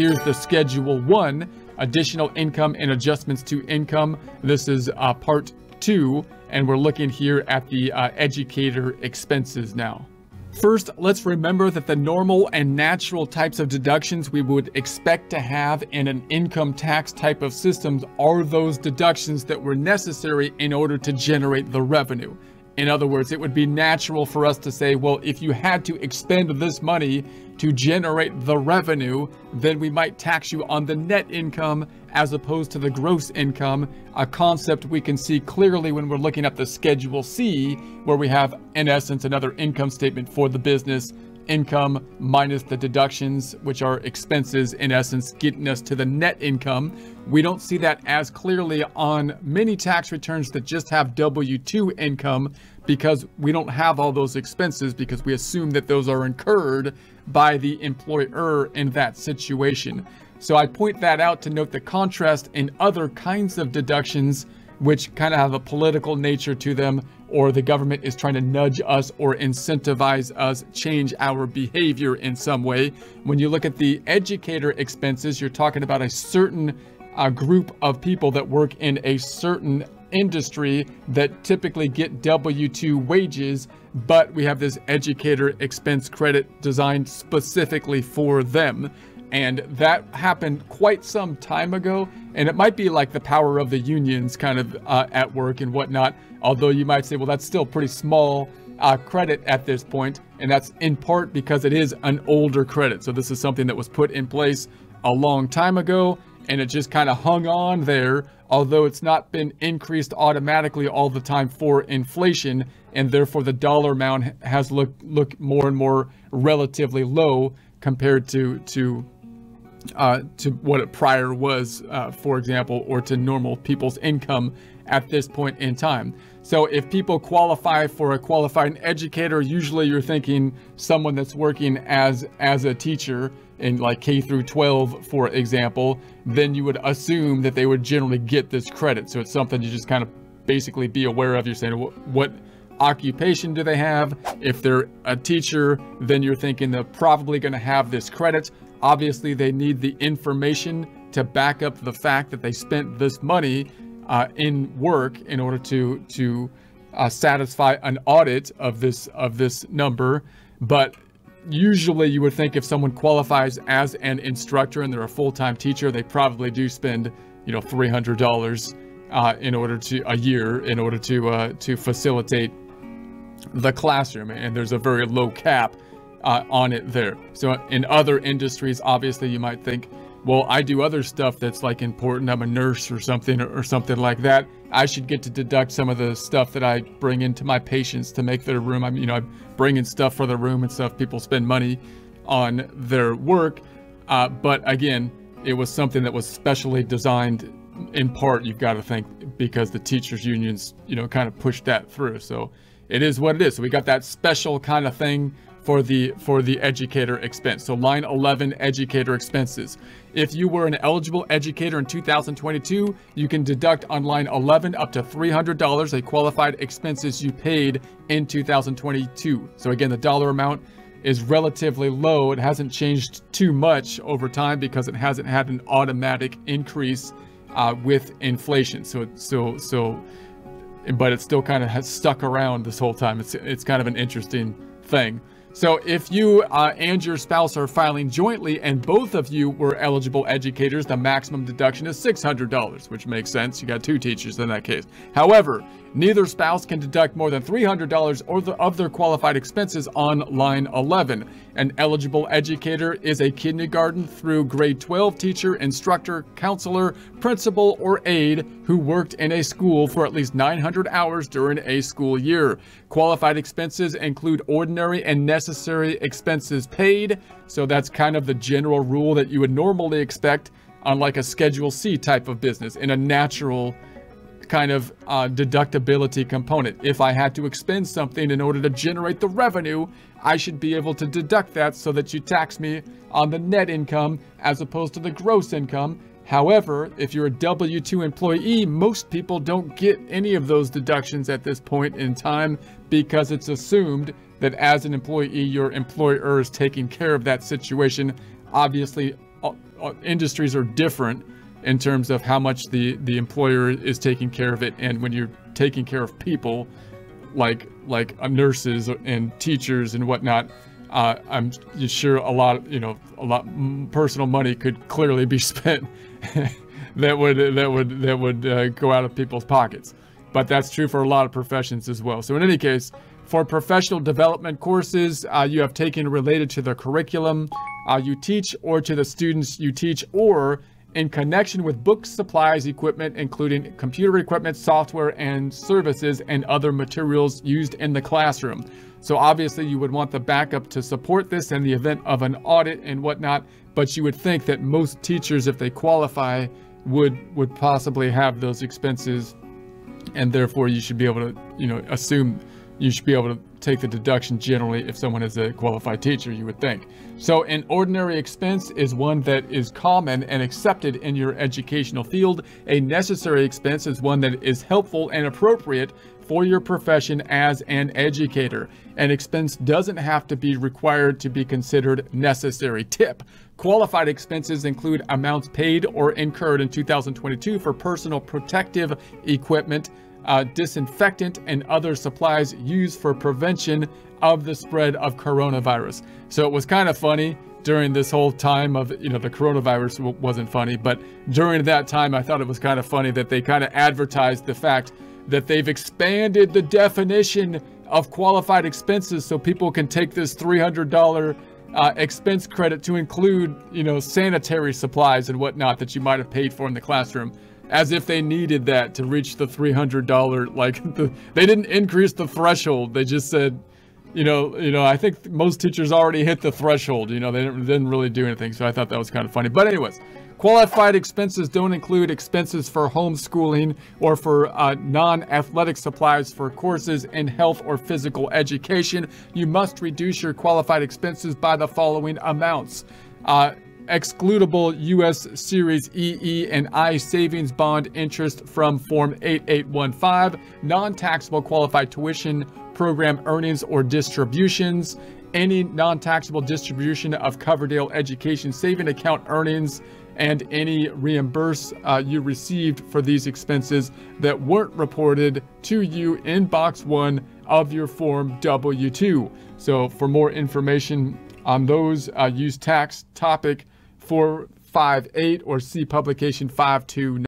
Here's the Schedule 1, Additional Income and Adjustments to Income. This is uh, Part 2, and we're looking here at the uh, educator expenses now. First, let's remember that the normal and natural types of deductions we would expect to have in an income tax type of systems are those deductions that were necessary in order to generate the revenue. In other words, it would be natural for us to say, well, if you had to expend this money to generate the revenue, then we might tax you on the net income as opposed to the gross income, a concept we can see clearly when we're looking at the Schedule C, where we have, in essence, another income statement for the business income minus the deductions, which are expenses, in essence, getting us to the net income. We don't see that as clearly on many tax returns that just have W-2 income because we don't have all those expenses because we assume that those are incurred by the employer in that situation. So I point that out to note the contrast in other kinds of deductions which kind of have a political nature to them or the government is trying to nudge us or incentivize us change our behavior in some way. When you look at the educator expenses, you're talking about a certain uh, group of people that work in a certain industry that typically get W-2 wages, but we have this educator expense credit designed specifically for them. And that happened quite some time ago. And it might be like the power of the unions kind of uh, at work and whatnot. Although you might say, well, that's still pretty small uh, credit at this point, And that's in part because it is an older credit. So this is something that was put in place a long time ago and it just kind of hung on there, although it's not been increased automatically all the time for inflation, and therefore the dollar amount has looked look more and more relatively low compared to to uh, to what it prior was, uh, for example, or to normal people's income at this point in time. So if people qualify for a qualified educator, usually you're thinking someone that's working as as a teacher in like K through 12, for example, then you would assume that they would generally get this credit. So it's something you just kind of basically be aware of. You're saying what, what occupation do they have? If they're a teacher, then you're thinking they're probably going to have this credit. Obviously, they need the information to back up the fact that they spent this money uh, in work in order to to uh, satisfy an audit of this of this number. But usually you would think if someone qualifies as an instructor and they're a full-time teacher, they probably do spend, you know, $300 uh, in order to a year in order to uh, to facilitate the classroom. And there's a very low cap uh, on it there. So in other industries, obviously you might think, well, I do other stuff that's like important. I'm a nurse or something or, something like that. I should get to deduct some of the stuff that I bring into my patients to make their room. I'm, you know, I'm bringing stuff for the room and stuff. People spend money on their work. Uh, but again, it was something that was specially designed in part, you've got to think, because the teachers unions, you know, kind of pushed that through. So it is what it is. So we got that special kind of thing for the for the educator expense. So line 11 educator expenses. If you were an eligible educator in 2022, you can deduct on line 11 up to $300 a qualified expenses you paid in 2022. So again, the dollar amount is relatively low. It hasn't changed too much over time because it hasn't had an automatic increase uh, with inflation. So so so but it still kind of has stuck around this whole time. It's it's kind of an interesting thing. So if you uh, and your spouse are filing jointly and both of you were eligible educators, the maximum deduction is $600, which makes sense. You got two teachers in that case. However, neither spouse can deduct more than $300 or the, of their qualified expenses on line 11. An eligible educator is a kindergarten through grade 12 teacher, instructor, counselor, principal, or aide who worked in a school for at least 900 hours during a school year. Qualified expenses include ordinary and necessary expenses paid. So that's kind of the general rule that you would normally expect on like a Schedule C type of business in a natural kind of uh, deductibility component. If I had to expend something in order to generate the revenue, I should be able to deduct that so that you tax me on the net income as opposed to the gross income. However, if you're a W-2 employee, most people don't get any of those deductions at this point in time because it's assumed that as an employee, your employer is taking care of that situation. Obviously, uh, industries are different in terms of how much the the employer is taking care of it and when you're taking care of people like like uh, nurses and teachers and whatnot uh, i'm sure a lot you know a lot personal money could clearly be spent that would that would that would uh, go out of people's pockets. But that's true for a lot of professions as well. So in any case for professional development courses uh, you have taken related to the curriculum. Uh, you teach or to the students you teach or in connection with books, supplies, equipment, including computer equipment, software, and services, and other materials used in the classroom. So obviously you would want the backup to support this in the event of an audit and whatnot, but you would think that most teachers, if they qualify, would would possibly have those expenses, and therefore you should be able to, you know, assume you should be able to take the deduction generally if someone is a qualified teacher, you would think. So an ordinary expense is one that is common and accepted in your educational field. A necessary expense is one that is helpful and appropriate for your profession as an educator. An expense doesn't have to be required to be considered necessary. Tip. Qualified expenses include amounts paid or incurred in 2022 for personal protective equipment, uh, disinfectant, and other supplies used for prevention of the spread of coronavirus. So it was kind of funny during this whole time of, you know, the coronavirus wasn't funny, but during that time, I thought it was kind of funny that they kind of advertised the fact that they've expanded the definition of qualified expenses so people can take this $300 uh, expense credit to include, you know, sanitary supplies and whatnot that you might have paid for in the classroom as if they needed that to reach the $300 like the, they didn't increase the threshold. They just said you know you know i think most teachers already hit the threshold you know they didn't, didn't really do anything so i thought that was kind of funny. But anyways qualified expenses don't include expenses for homeschooling or for uh, non-athletic supplies for courses in health or physical education. You must reduce your qualified expenses by the following amounts. Uh, excludable U.S. Series EE and I savings bond interest from Form 8815, non-taxable qualified tuition program earnings or distributions, any non-taxable distribution of Coverdell Education Saving Account earnings, and any reimburse uh, you received for these expenses that weren't reported to you in box one of your Form W-2. So for more information on those, uh, use tax topic 458 or see publication 529.